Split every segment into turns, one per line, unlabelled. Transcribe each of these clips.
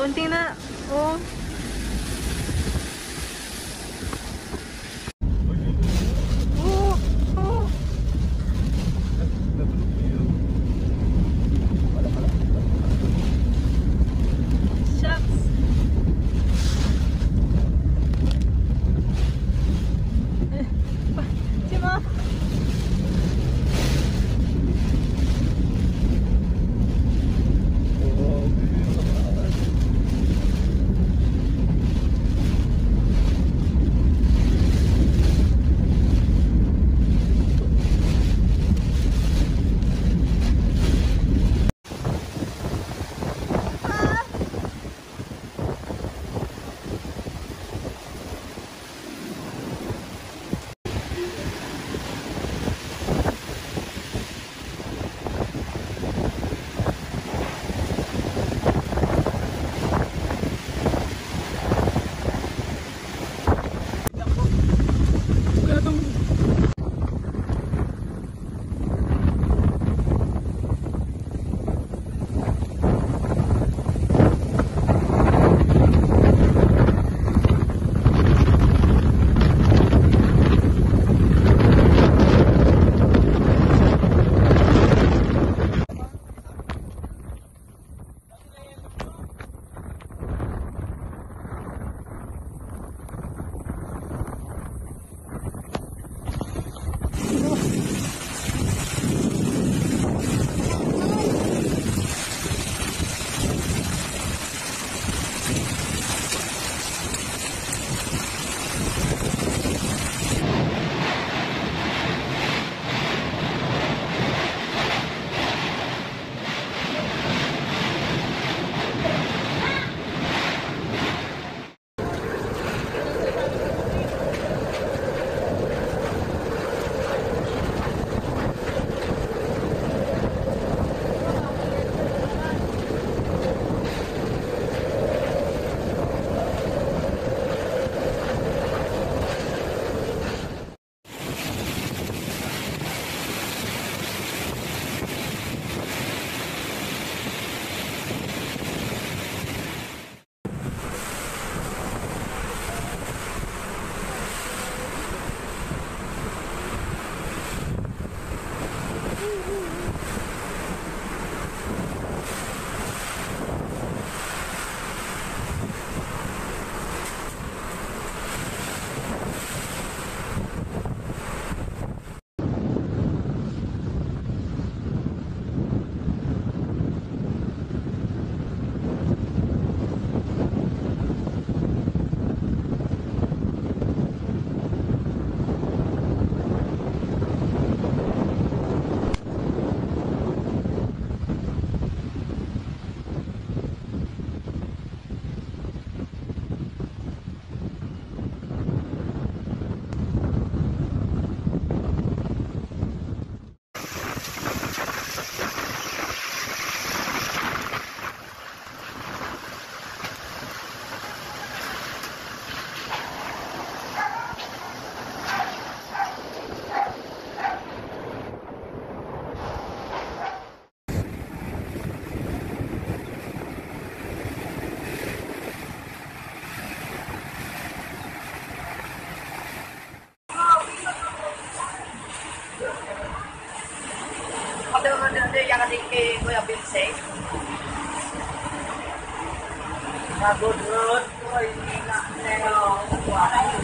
Konti na, oh.
Ke Kuya Bilse. Pagod road, koy, na, nelo,
Eh,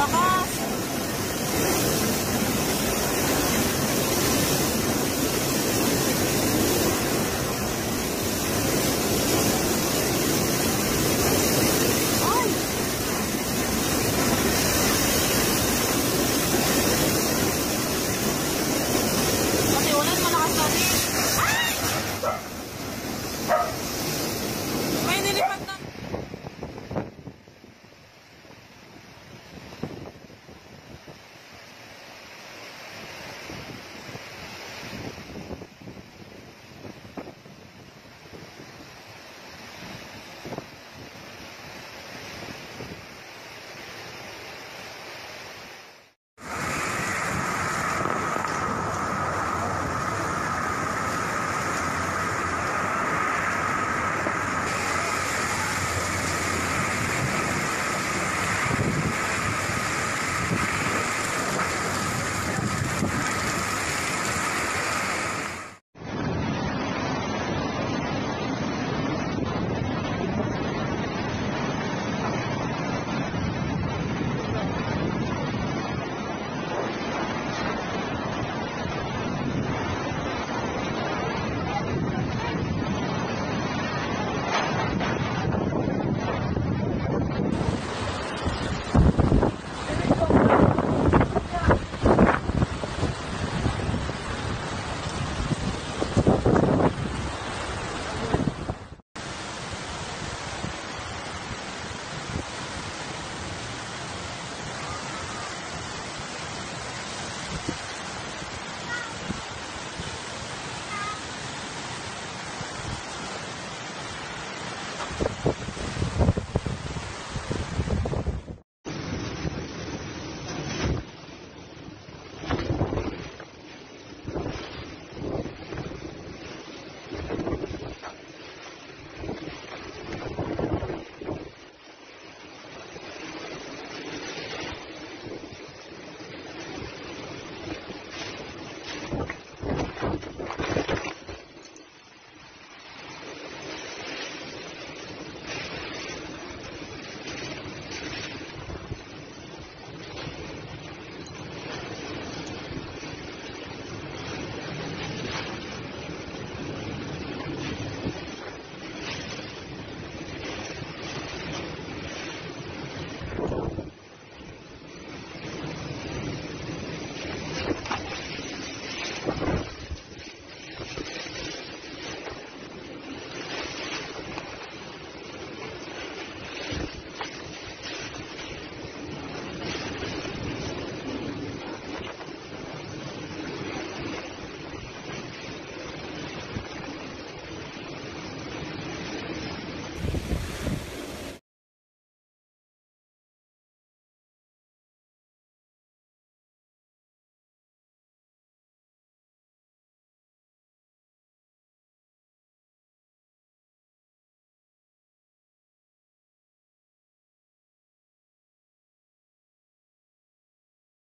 bye-bye.